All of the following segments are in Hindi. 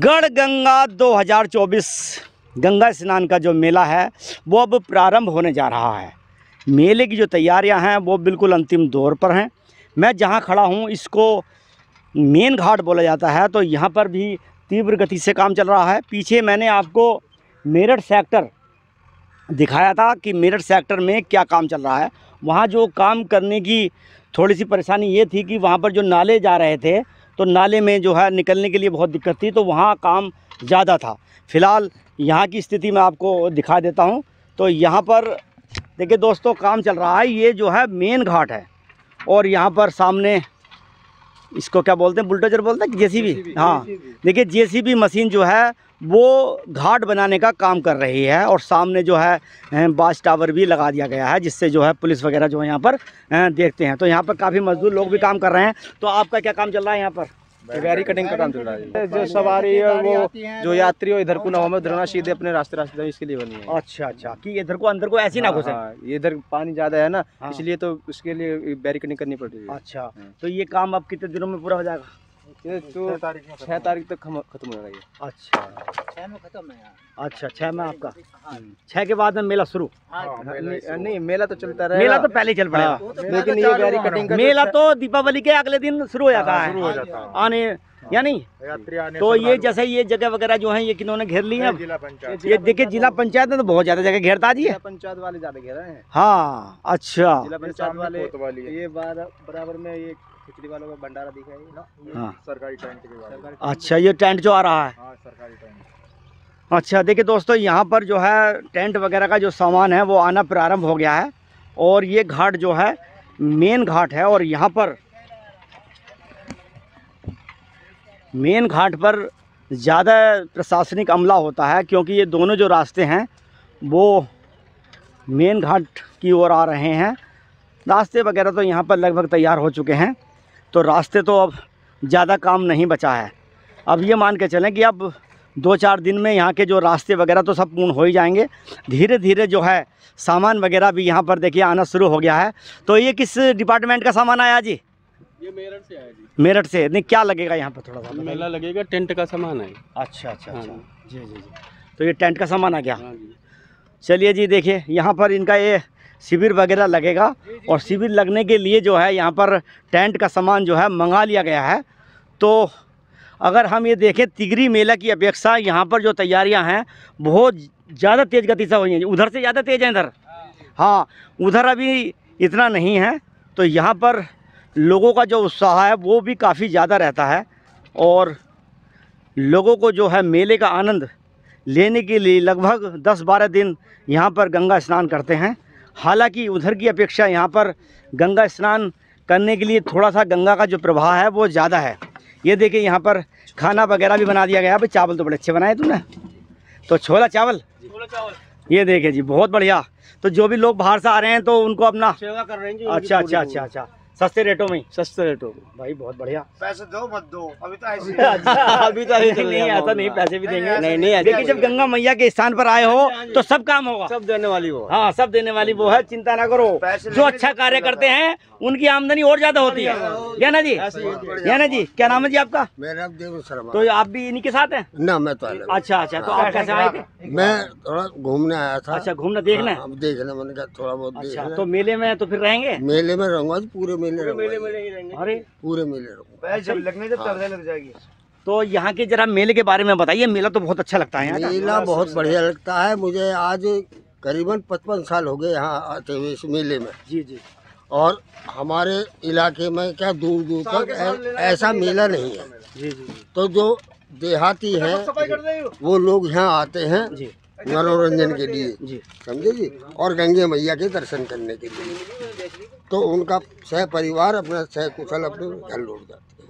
गढ़ गंगा 2024 गंगा स्नान का जो मेला है, वो अब प्रारंभ होने जा रहा है। मेले की जो तैयारियाँ हैं, वो बिल्कुल अंतिम दौर पर हैं। मैं जहाँ खड़ा हूँ, इसको मेन घाट बोला जाता है तो यहाँ पर भी तीव्र गति से काम चल रहा है। पीछे मैंने आपको मेरठ सेक्टर दिखाया था कि मेरठ सेक्टर में क्या काम चल रहा है। वहाँ जो काम करने की थोड़ी सी परेशानी ये थी कि वहाँ पर जो नाले जा रहे थे तो नाले में जो है निकलने के लिए बहुत दिक्कत थी तो वहाँ काम ज़्यादा था। फ़िलहाल यहाँ की स्थिति मैं आपको दिखा देता हूँ। तो यहाँ पर देखिए दोस्तों, काम चल रहा है। ये जो है मेन घाट है और यहाँ पर सामने इसको क्या बोलते हैं? बुलडोजर बोलते हैं जेसीबी? हाँ। देखिए जेसीबी मशीन जो है वो घाट बनाने का काम कर रही है और सामने जो है बास टावर भी लगा दिया गया है जिससे जो है पुलिस वगैरह जो है यहाँ पर देखते हैं। तो यहाँ पर काफ़ी मजदूर लोग भी काम कर रहे हैं। तो आपका क्या काम चल रहा है यहाँ पर? बैरी कटिंग का काम चल रहा है जो। सवारी है वो जो यात्री हो इधर को ना हो धरना सीधे अपने रास्ते रास्ते इसके लिए बनी है। अच्छा अच्छा कि इधर को अंदर को ऐसी ना घुसे। हाँ, ये इधर पानी ज़्यादा है ना हाँ। इसलिए तो उसके लिए बैरिकेडिंग करनी पड़ रही है। अच्छा तो ये काम अब कितने दिनों में पूरा हो जाएगा? ये तो छह तारीख तक खत्म हो जाएगा अच्छा। छः में खत्म है अच्छा छह में आपका। छह के बाद में मेला शुरू। नहीं, नहीं मेला तो चलता रहे मेला तो पहले चल पड़ेगा। हाँ, लेकिन ये मेला तो दीपावली के अगले दिन शुरू हो जाता है। आने या नहीं? तो ये जैसे ये जगह वगैरह जो है ये किन्होंने घेर ली है जिला पंचायत। ये देखिए जिला पंचायत ने तो बहुत ज़्यादा जगह घेरता जी है। पंचायत वाले ज़्यादा घेरा है। हाँ अच्छा। जिला पंचायत वाले ये बार- बराबर में ये खिचड़ी वालों का भंडारा दिखा है हाँ। सरकारी टेंट के अच्छा ये टेंट जो आ रहा है? हाँ सरकारी टेंट। अच्छा देखिए दोस्तों यहाँ पर जो है टेंट वगैरह का जो सामान है वो आना प्रारंभ हो गया है। और ये घाट जो है मेन घाट है और यहाँ पर मेन घाट पर ज़्यादा प्रशासनिक अमला होता है, क्योंकि ये दोनों जो रास्ते हैं, वो मेन घाट की ओर आ रहे हैं। रास्ते वगैरह तो यहाँ पर लगभग तैयार हो चुके हैं तो रास्ते तो अब ज़्यादा काम नहीं बचा है। अब ये मान के चलें कि अब दो चार दिन में यहाँ के जो रास्ते वगैरह तो सब पूर्ण हो ही जाएँगे। धीरे धीरे जो है सामान वगैरह भी यहाँ पर देखिए आना शुरू हो गया है। तो ये किस डिपार्टमेंट का सामान आया जी? ये मेरठ से आया जी। मेरठ से? नहीं क्या लगेगा यहाँ पर थोड़ा सा मेला लगेगा टेंट का सामान है। अच्छा अच्छा हाँ अच्छा जी। जी जी जी। तो ये टेंट का सामान आ गया? हाँ चलिए जी देखिए यहाँ पर इनका ये शिविर वगैरह लगेगा और शिविर लगने के लिए जो है यहाँ पर टेंट का सामान जो है मंगा लिया गया है। तो अगर हम ये देखें तिगरी मेला की अपेक्षा यहाँ पर जो तैयारियाँ हैं बहुत ज़्यादा तेज़ गति से हुई हैं। उधर से ज़्यादा तेज़ है इधर? हाँ उधर अभी इतना नहीं है। तो यहाँ पर लोगों का जो उत्साह है वो भी काफ़ी ज़्यादा रहता है और लोगों को जो है मेले का आनंद लेने के लिए लगभग 10-12 दिन यहाँ पर गंगा स्नान करते हैं। हालाँकि उधर की अपेक्षा यहाँ पर गंगा स्नान करने के लिए थोड़ा सा गंगा का जो प्रवाह है वो ज़्यादा है। ये देखिए यहाँ पर खाना वगैरह भी बना दिया गया है। भाई चावल तो बड़े अच्छे बनाए तूने तो छोला चावल? ये देखिए जी बहुत बढ़िया। तो जो भी लोग बाहर से आ रहे हैं तो उनको अपना सेवा कर रहे हैं अच्छा अच्छा अच्छा अच्छा। सस्ते रेटों में सस्ते रेटों में। भाई बहुत बढ़िया। पैसे दो मत दो। अभी तो ऐसे अच्छा अभी तो अभी नहीं, नहीं ऐसा नहीं पैसे भी देंगे। नहीं, नहीं, ऐसे देखिए जब गंगा मैया के स्थान पर आए हो तो सब काम होगा। सब देने वाली वो हाँ। सब देने वाली वो है चिंता ना करो। जो अच्छा कार्य करते हैं उनकी आमदनी और ज़्यादा होती है। या ना जी? या ना जी क्या नाम है जी आपका? मेरा देव शर्मा। तो आप भी इन्हीं के साथ हैं? ना मैं तो अच्छा अच्छा तो आप कैसे आए थे? मैं थोड़ा घूमने आया था। अच्छा घूमना देखना। है देखना मैंने कहा थोड़ा बहुत अच्छा तो मेले में तो फिर रहेंगे? मेले में रहूँगा पूरे मेले रहूँगा। अरे पूरे मेले जब लगने जब चलने लग जाएगी। तो यहाँ के जरा मेले के बारे में बताइए मेला तो बहुत अच्छा लगता है मेला बहुत बढ़िया लगता है। मुझे आज करीबन पचपन साल हो गए यहाँ आते हुए इस मेले में। जी जी। और हमारे इलाके में क्या दूर दूर तक ऐसा मेला नहीं है। जी जी जी। तो जो देहाती है वो लोग यहाँ आते हैं मनोरंजन के लिए। समझे जी? और गंगे मैया के दर्शन करने के लिए। तो उनका सह परिवार अपना सह कुशल अपने घर लौट जाते हैं।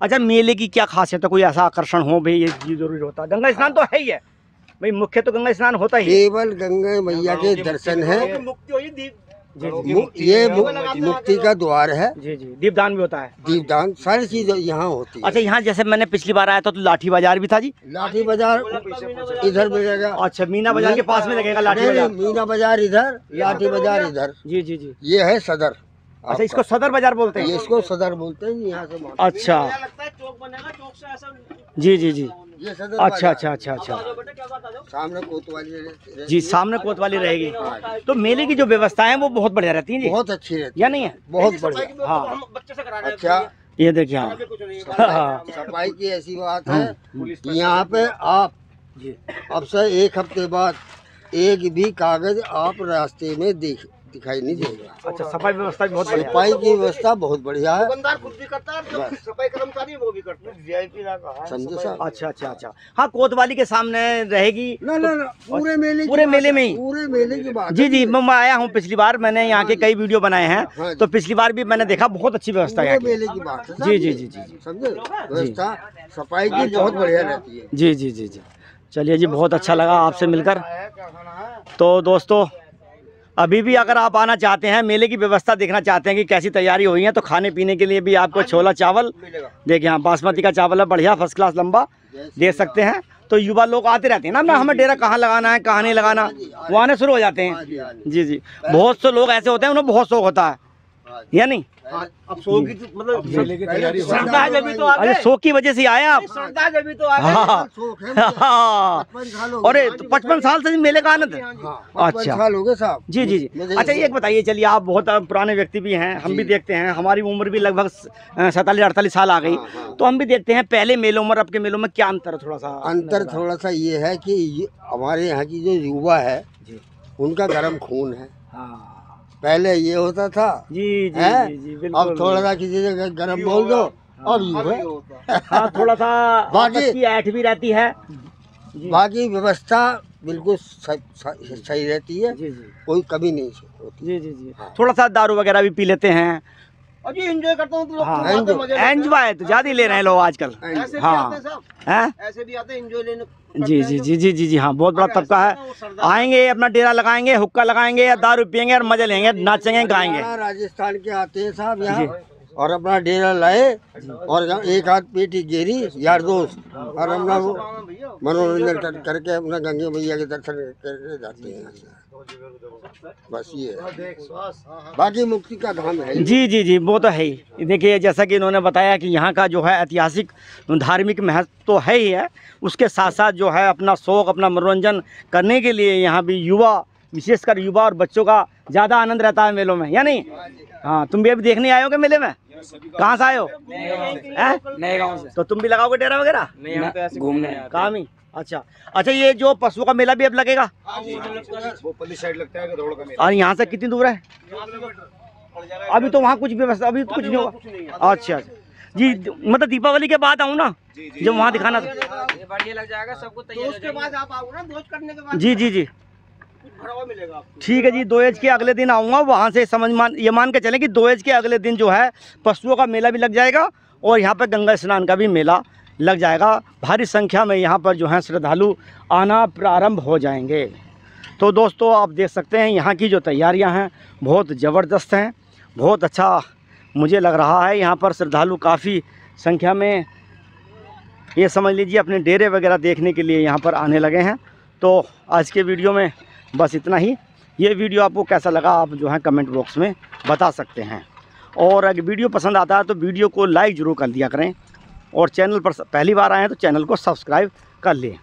अच्छा मेले की क्या खासियत है? कोई ऐसा आकर्षण हो भाई ये चीज़ ज़रूरी होता है? गंगा स्नान तो है ही है। भाई मुख्य तो गंगा स्नान होता ही है। केवल गंगा मैया के दर्शन है। जी जी। मु- ये मुक्ति का द्वार है। जी जी। दीपदान भी होता है। दीपदान सारी चीज़ यहाँ होती है। अच्छा यहाँ जैसे मैंने पिछली बार आया था तो लाठी बाज़ार भी था जी? लाठी बाज़ार इधर मिलेगा अच्छा मीना बाज़ार के पास में लगेगा लाठी बाज़ार। मीना बाज़ार इधर लाठी बाज़ार इधर। जी जी जी। ये है सदर। अच्छा इसको सदर बाज़ार बोलते हैं? इसको सदर बोलते हैं यहाँ से अच्छा। लगता है चौक बनेगा चौक से ऐसा जी जी जी। सदर अच्छा अच्छा अच्छा अच्छा। सामने कोतवाली जी सामने कोतवाली रहेगी। तो मेले की जो व्यवस्था है वो बहुत बढ़िया रहती है जी। बहुत अच्छी रहती या नहीं है? है। बहुत बढ़िया। हाँ। हम बच्चे से करा रहे हैं अच्छा ये देखिए हाँ। कुछ नहीं हाँ। सफ़ाई की ऐसी बात है। यहाँ पे आप अब से एक हफ़्ते बाद एक भी कागज़ आप रास्ते में देख दिखाई नहीं देगा अच्छा सफ़ाई व्यवस्था भी बहुत सफ़ाई की व्यवस्था बहुत बढ़िया है। दुकानदार खुद भी करता है सफ़ाई कर्मचारी वो भी करते हैं। कहा साहब। अच्छा अच्छा अच्छा। हाँ कोतवाली के सामने रहेगी ना ना ना पूरे मेले पूरे मेले में ही? पूरे मेले की बात जी जी मैं आया हूँ पिछली बार मैंने यहाँ के कई वीडियो बनाए हाँ। हैं तो पिछली बार भी मैंने देखा बहुत अच्छी व्यवस्था है मेले की बात जी, जी, जी, जी, जी। समझे? व्यवस्था सफ़ाई की बहुत बढ़िया रहती है। जी जी जी जी। चलिए जी बहुत अच्छा लगा आपसे मिलकर। है तो दोस्तों अभी भी अगर आप आना चाहते हैं मेले की व्यवस्था देखना चाहते हैं कि कैसी तैयारी हुई है तो खाने पीने के लिए भी आपको छोला चावल देखिए हाँ बासमती का चावल है बढ़िया फ़र्स्ट क्लास लंबा देख सकते हैं। तो युवा लोग आते रहते हैं ना ना हमें डेरा कहाँ लगाना है कहाँ नहीं लगाना वो आने शुरू हो जाते हैं। जी जी। बहुत से लोग ऐसे होते हैं उन्हें बहुत शौक होता है। या नहीं? अब सो की मतलब श्रद्धा है जब तो अरे शौक की वजह से आए आप। श्रद्धा है जब तो गए। हाँ। है। हाँ। पचपन साल हो गए। अरे तो पचपन साल से मेले का आनंद है। हाँ, अच्छा। साल हो गए साहब। जी जी जी। अच्छा एक बताइए चलिए आप बहुत पुराने व्यक्ति भी हैं हम भी देखते हैं। हमारी उम्र भी लगभग सैतालीस अड़तालीस साल आ गई। हाँ, हाँ। तो हम भी देखते हैं पहले मेलों में अब के मेलों में क्या अंतर है थोड़ा सा? अंतर थोड़ा सा ये है कि हमारे यहाँ की जो युवा है उनका गर्म खून है। हाँ। पहले ये होता था जी जी हैं? जी जी बिल्कुल अब थोड़ा सा किसी जगह गर्म बोल दो और यूँ है हाँ थोड़ा सा बाकी- ऐठ भी रहती है। बाकी व्यवस्था बिल्कुल सही रहती है। जी जी। कोई कमी नहीं होती जी जी जी। हाँ। थोड़ा सा दारू वगैरह भी पी लेते हैं। और एंजॉय करता हूँ तो हाँ तो हैं, हैं। एंजॉय तो ज़्यादा ही ले रहे हैं लोग आजकल। हाँ। हैं। ऐसे भी आते हैं एंजॉय लेने जी जी जी जी जी जी हाँ बहुत बड़ा तबका है। आएँगे अपना डेरा लगाएँगे हुक्का लगाएँगे या दारू पियेंगे और मज़े लेंगे नाचेंगे गाएँगे। राजस्थान के आते हैं साहब यहाँ। और अपना डेरा लाए और एक हाथ पेटी गेरी यार दोस्त। और अपना वो मनोरंजन कर, करके अपना गंगे मैया के दर्शन करके जाते हैं। बस ये है। बाकी मुक्ति का धाम है। जी जी जी वो तो है ही। देखिए जैसा कि इन्होंने बताया कि यहाँ का जो है ऐतिहासिक धार्मिक महत्व तो है ही है। उसके साथ साथ जो है अपना शौक अपना मनोरंजन करने के लिए यहाँ भी युवा विशेषकर युवा और बच्चों का ज़्यादा आनंद रहता है मेलों में या नहीं? हाँ तुम भी अभी देखने आए हो क्या मेले में? कहाँ से आए हो? नए गाँव से। तो तुम भी लगाओगे डेरा वगैरह? घूमने काम ही। अच्छा। अच्छा ये जो पशुओं का मेला भी अब लगेगा? वो साइड लगता है रोड का मेरा और यहाँ से कितनी दूर है? अभी तो वहाँ कुछ व्यवस्था अभी तो कुछ नहीं होगा। अच्छा अच्छा। जी मतलब दीपावली के बाद आऊँ ना? जब वहाँ दिखाना था तो उसके बाद आप आओगे ना भोज करने के बाद। जी जी जी। ठीक है जी, दो एज के अगले दिन आऊँगा, वहाँ से समझ मान, ये मान के चलें कि दो एज के अगले दिन जो है, पशुओं का मेला भी लग जाएगा और यहाँ पर गंगा स्नान का भी मेला लग जाएगा। भारी संख्या में यहाँ पर जो है श्रद्धालु आना प्रारंभ हो जाएँगे। तो दोस्तों, आप देख सकते हैं, यहाँ की जो तैयारियाँ हैं, बहुत ज़बरदस्त हैं, बहुत अच्छा मुझे लग रहा है, यहाँ पर श्रद्धालु काफ़ी संख्या में, ये समझ लीजिए, अपने डेरे वगैरह देखने के लिए यहाँ पर आने लगे हैं। तो आज के वीडियो में बस इतना ही। ये वीडियो आपको कैसा लगा, आप जो है कमेंट बॉक्स में बता सकते हैं। और अगर वीडियो पसंद आता है तो वीडियो को लाइक ज़रूर कर दिया करें। और चैनल पर पहली बार आए हैं तो चैनल को सब्सक्राइब कर लें।